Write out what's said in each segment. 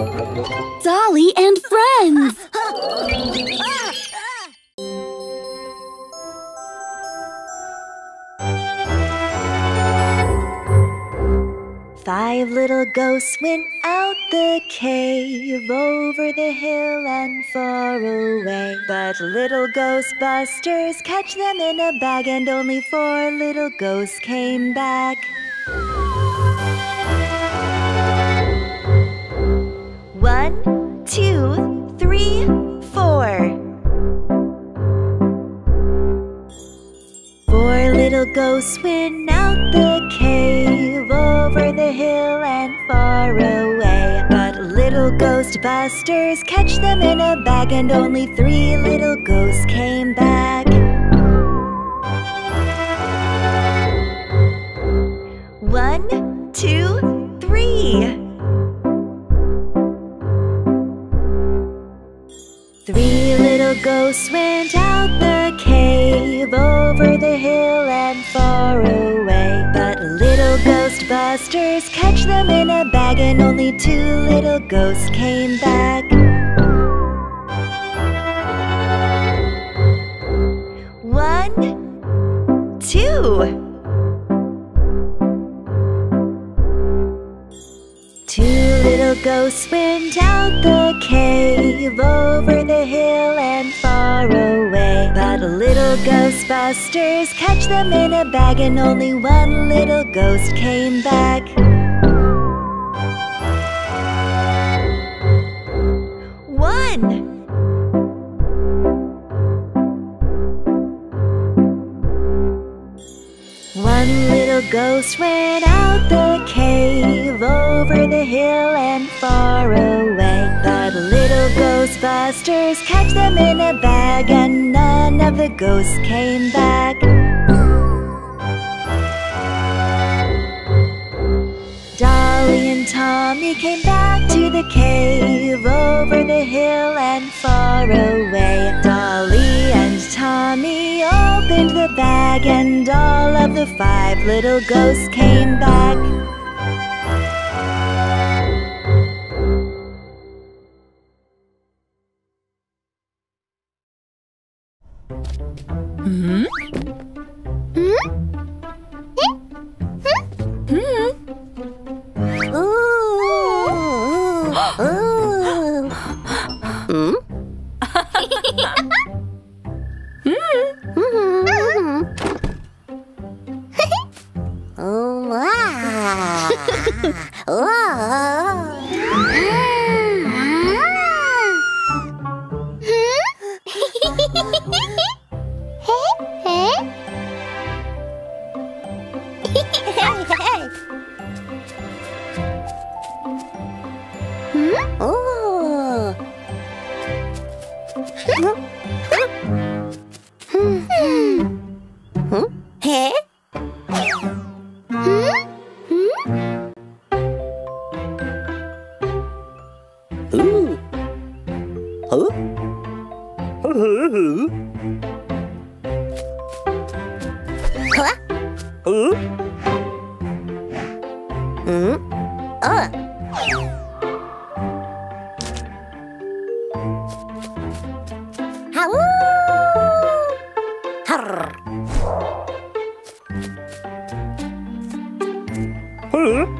Dolly and friends! Five little ghosts went out the cave, over the hill and far away. But little ghostbusters catch them in a bag, and only four little ghosts came back. One, two, three, four. Four little ghosts went out the cave, over the hill and far away. But little ghostbusters catch them in a bag, and only three little ghosts came back. One, two, three. Ghosts went out the cave, over the hill and far away. But little ghostbusters catch them in a bag, and only two little ghosts came back. One, two. Two little ghosts went out the cave, over the hill But little ghostbusters catch them in a bag, and only one little ghost came back. One. One little ghost went out the cave, over the hill and far away. Ghostbusters catch them in a bag, and none of the ghosts came back. Dolly and Tommy came back to the cave, over the hill and far away. Dolly and Tommy opened the bag, and all of the five little ghosts came back. うん。うわあ。hmm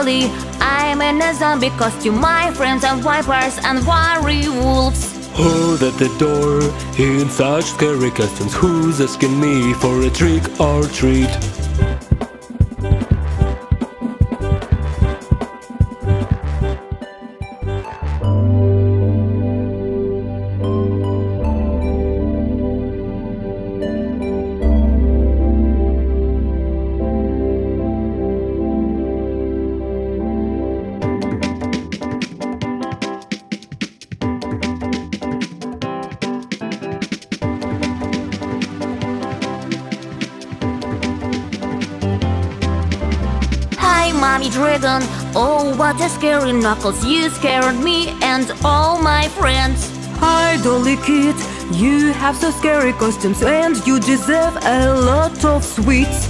Dolly. I'm in a zombie costume. My friends are vipers and werewolves. Hold at the door in such scary costumes. Who's asking me for a trick or treat? Dragon. Oh, what a scary knuckles. You scared me and all my friends. Hi, Dolly Kid. You have so scary costumes and you deserve a lot of sweets.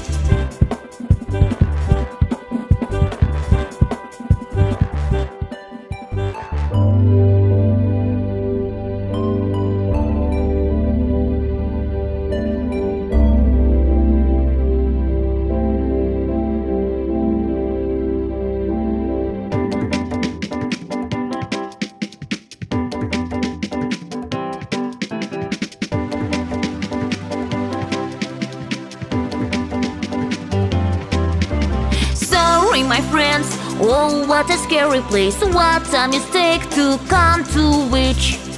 My friends. Oh, what a scary place. What a mistake to come to which.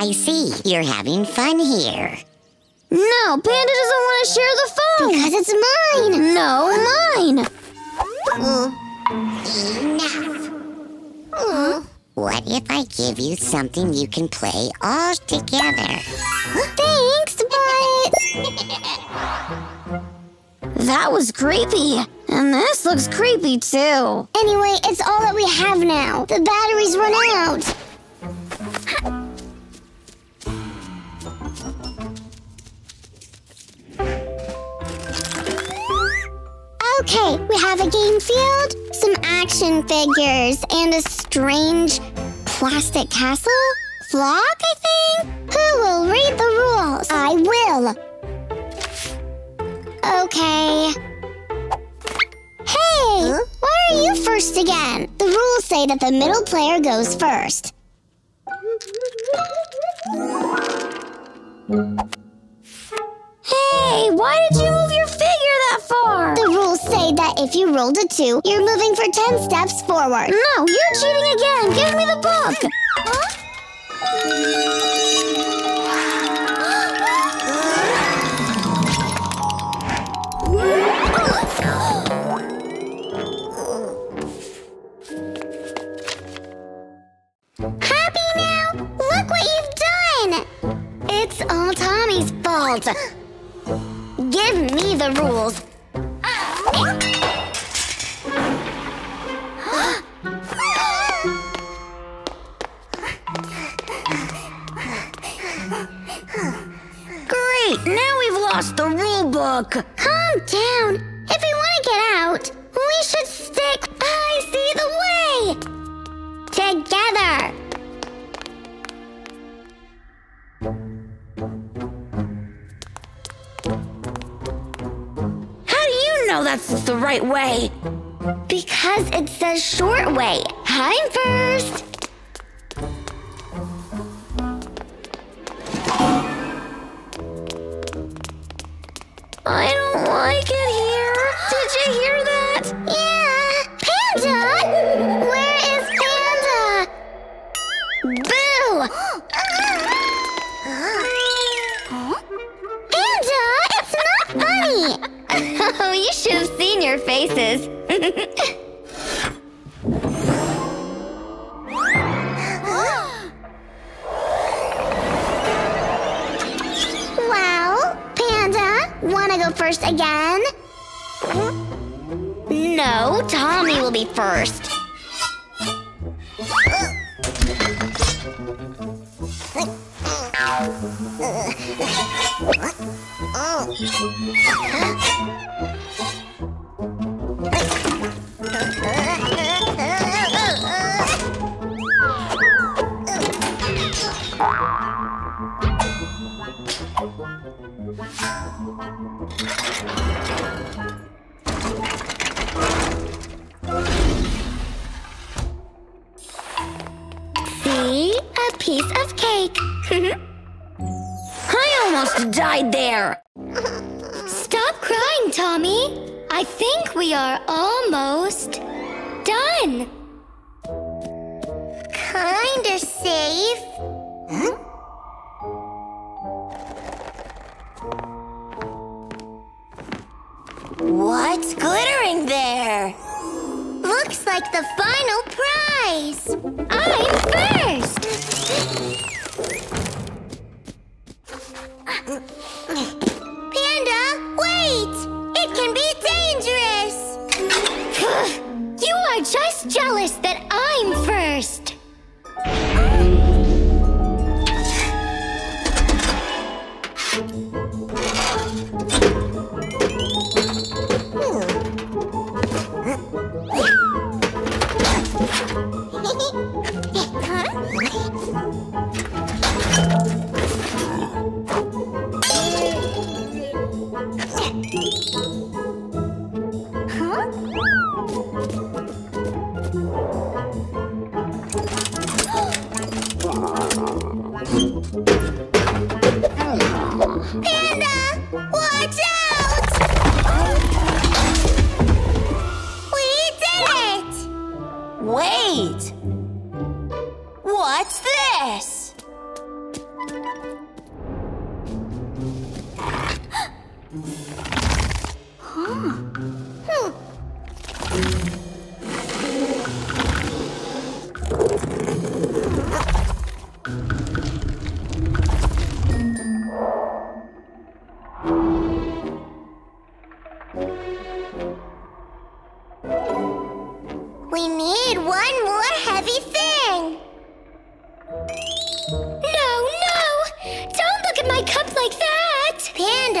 I see. You're having fun here. No, Panda doesn't want to share the phone! Because it's mine! No, mine! Enough. What if I give you something you can play all together? Thanks, but. that was creepy. And this looks creepy too. Anyway, it's all that we have now. The batteries run out. Okay, we have a game field, some action figures, and a strange plastic castle? Flock, I think? Who will read the rules? I will. Okay. Hey, why are you first again? The rules say that the middle player goes first. Hey, why did you move your figure that far? The rules say that if you rolled a two, you're moving for ten steps forward. No, you're cheating again. Give me the book. Happy now? Look what you've done! It's all Tommy's fault. Give me the rules. Great! Now we've lost the rule book! Right way? Because it says short way. I'm first. Oh, you should have seen your faces. well, Panda, wanna go first again? No, Tommy will be first. See? Died there. Stop crying, Tommy. I think we are almost done. Kinda safe. Huh? What's glittering there? Looks like the final prize. I'm first. Panda, wait! It can be dangerous. you are just jealous that I'm first.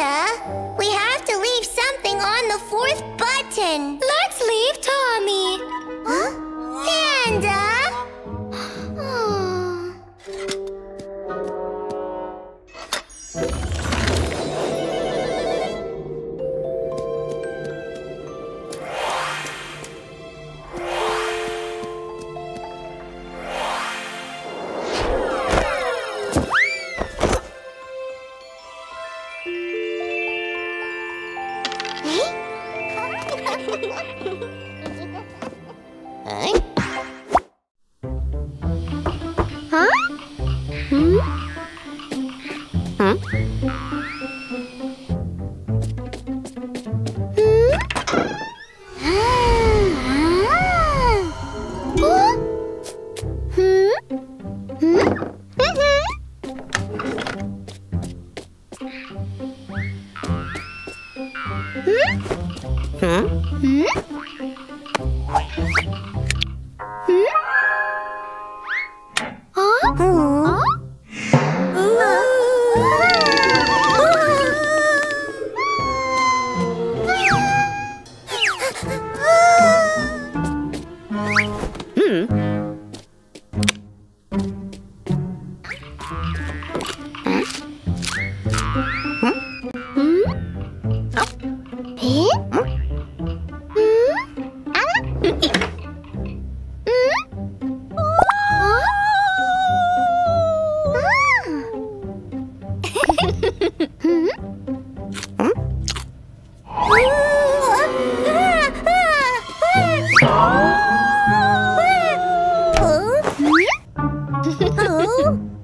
We have to leave something on the fourth button. Let's Ooh.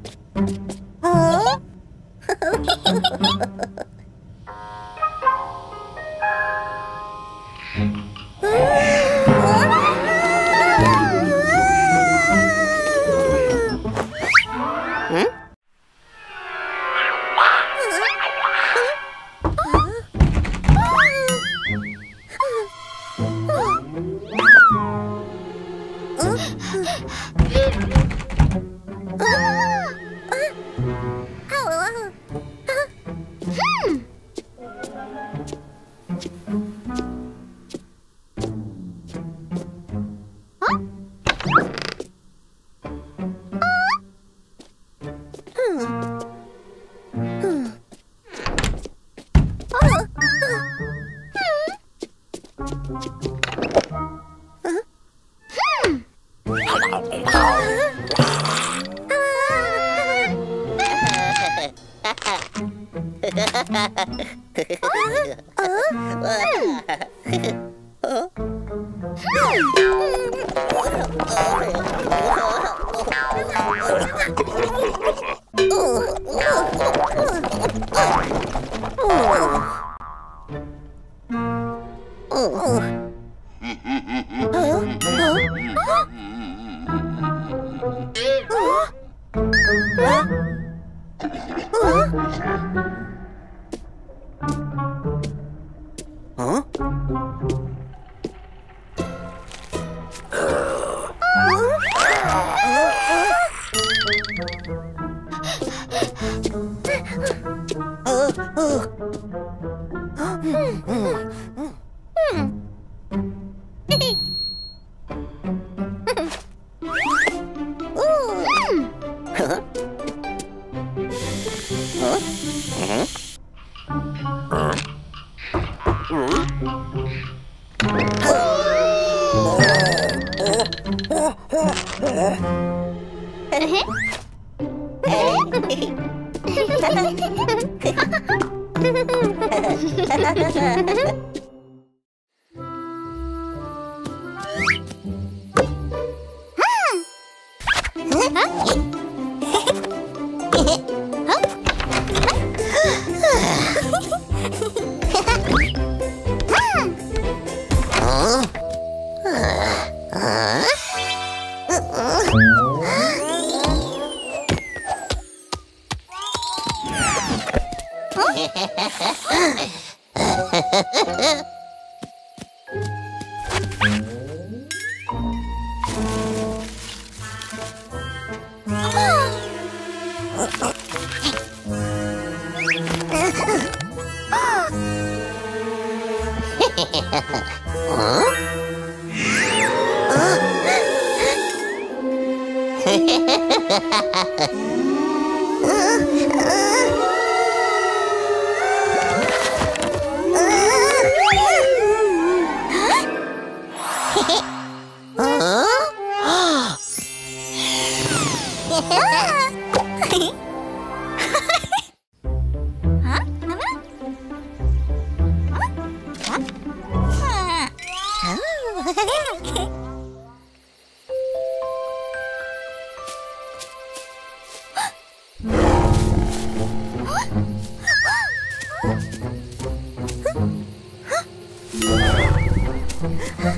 Uh, uh, uh, Huh?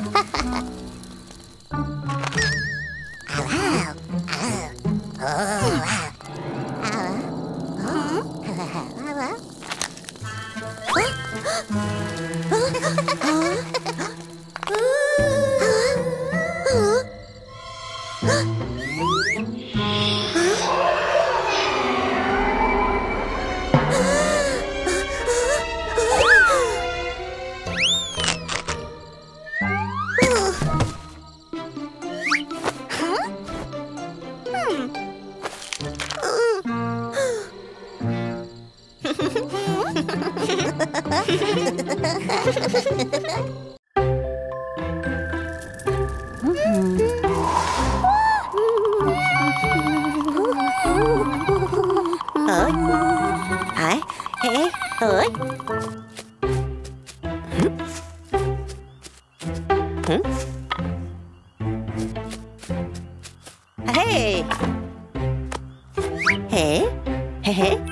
Ha ha ha. Mm-hmm. Hey! Hey! Hey! Huh?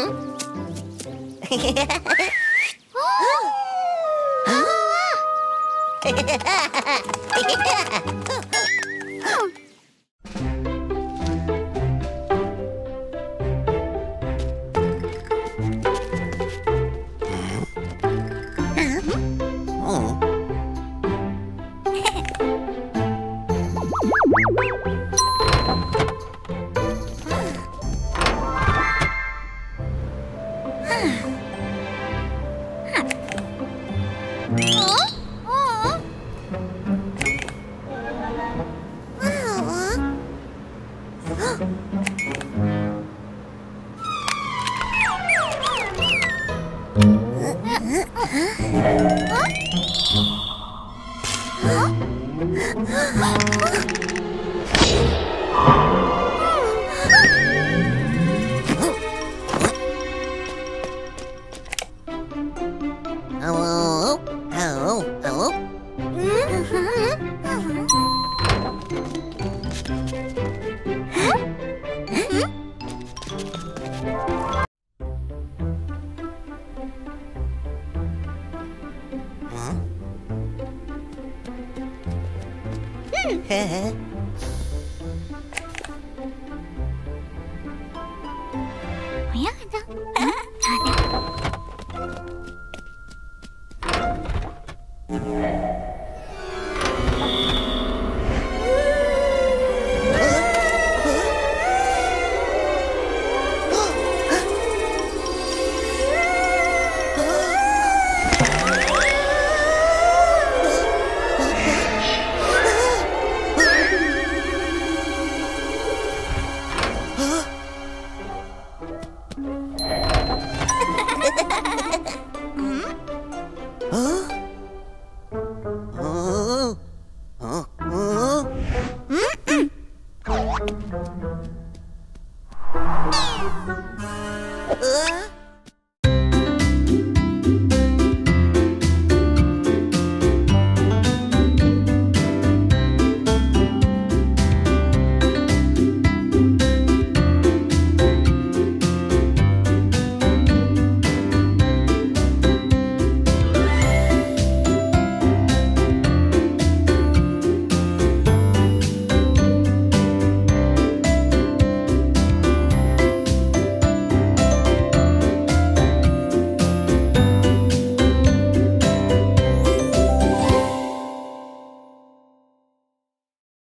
Oh,